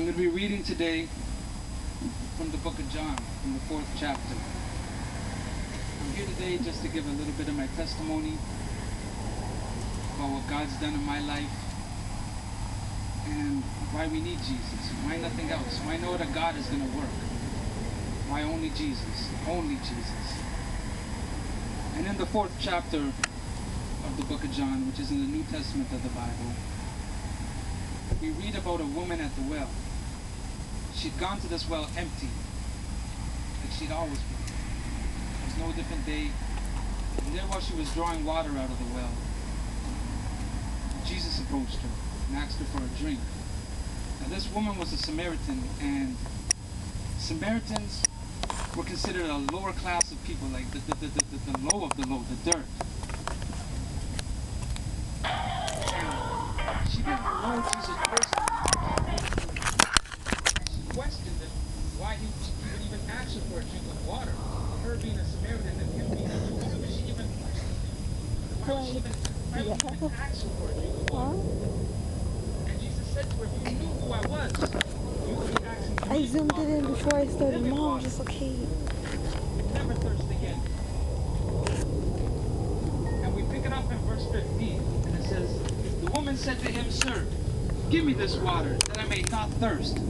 I'm going to be reading today from the book of John, from the fourth chapter. I'm here today just to give a little bit of my testimony about what God's done in my life and why we need Jesus. Why nothing else? Why know that God is going to work? Why only Jesus? Only Jesus. And in the fourth chapter of the book of John, which is in the New Testament of the Bible, we read about a woman at the well. She'd gone to this well empty, like she'd always been. It was no different day. And there while she was drawing water out of the well, Jesus approached her and asked her for a drink. Now this woman was a Samaritan, and Samaritans were considered a lower class of people, like the, the, the, the, the low of the low, the dirt. And she didn't know Jesus personally. She questioned him why he would even for a drink of water. Her being a Samaritan and him being a Jew, why would she even, why would she even, why would she even ask her for a drink of water? And Jesus said to her, if you knew who I was, you would be asking me I zoomed it in before I started. Mom, just okay. never thirst again. And we pick it up in verse 15, and it says, The woman said to him, Sir, give me this water, that I may not thirst,